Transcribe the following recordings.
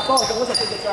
好，我们这个着儿。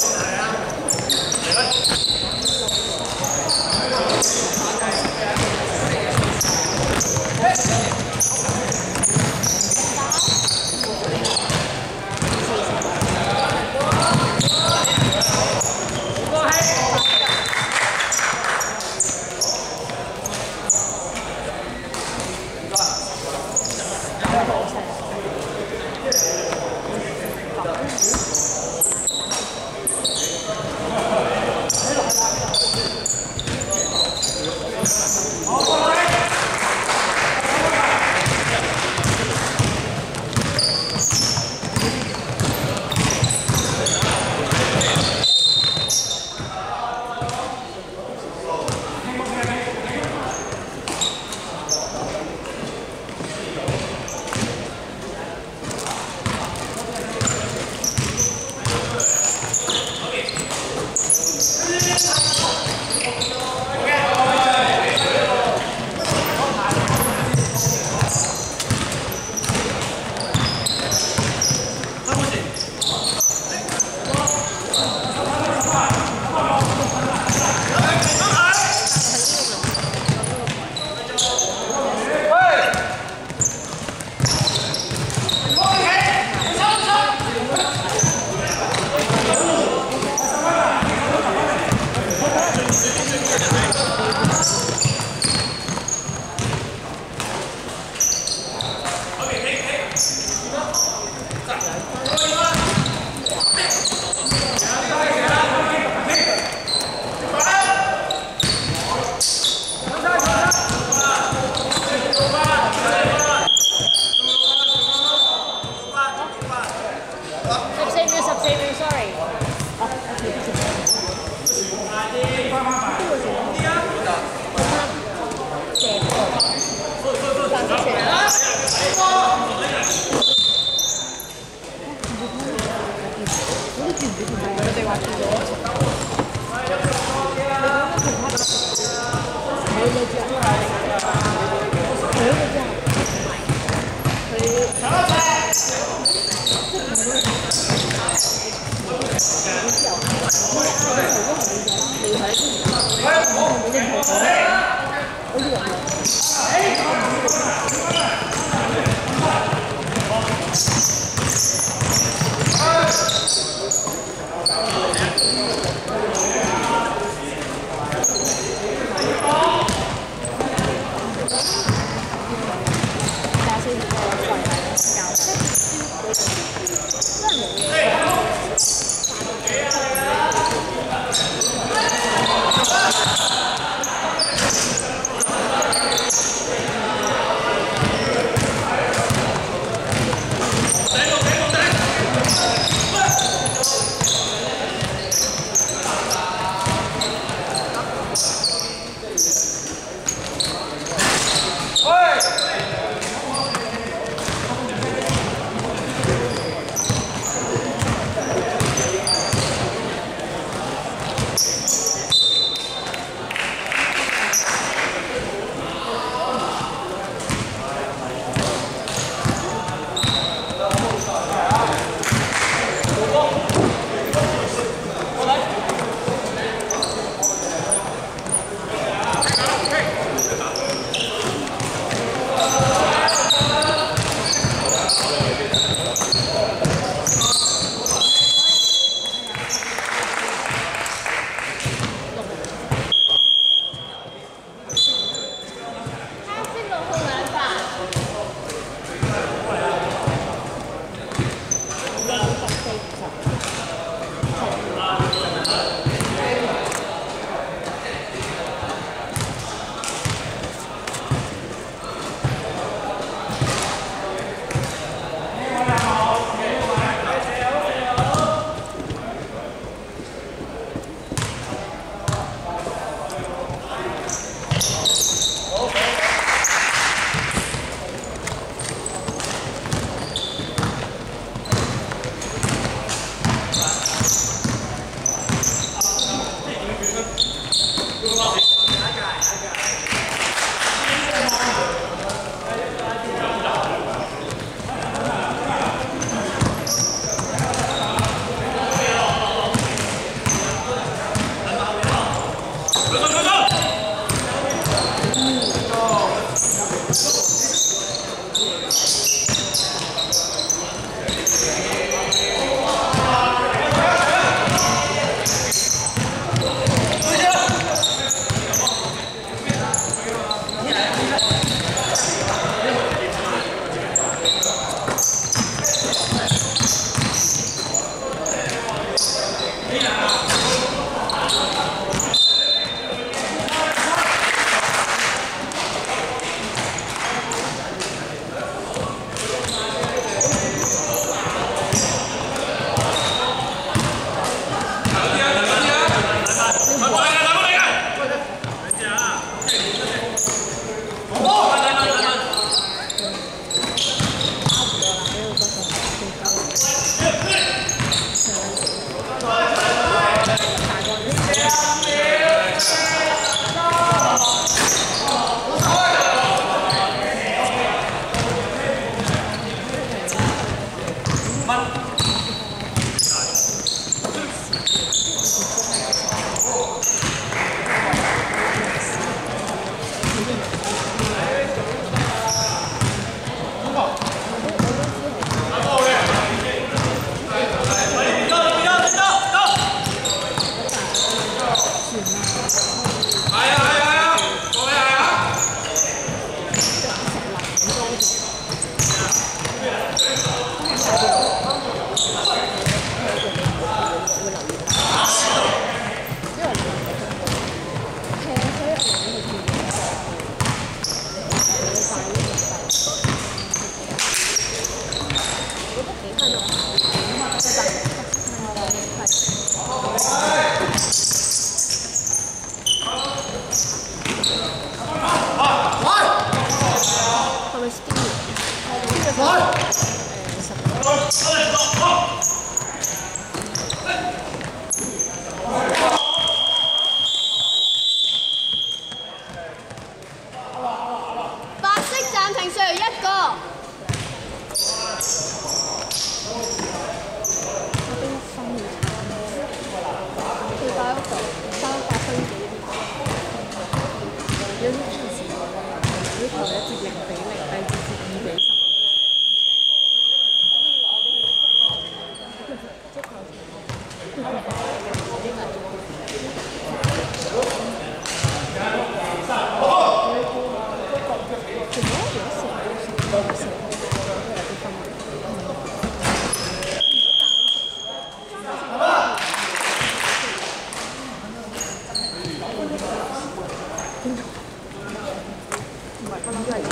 Thanks.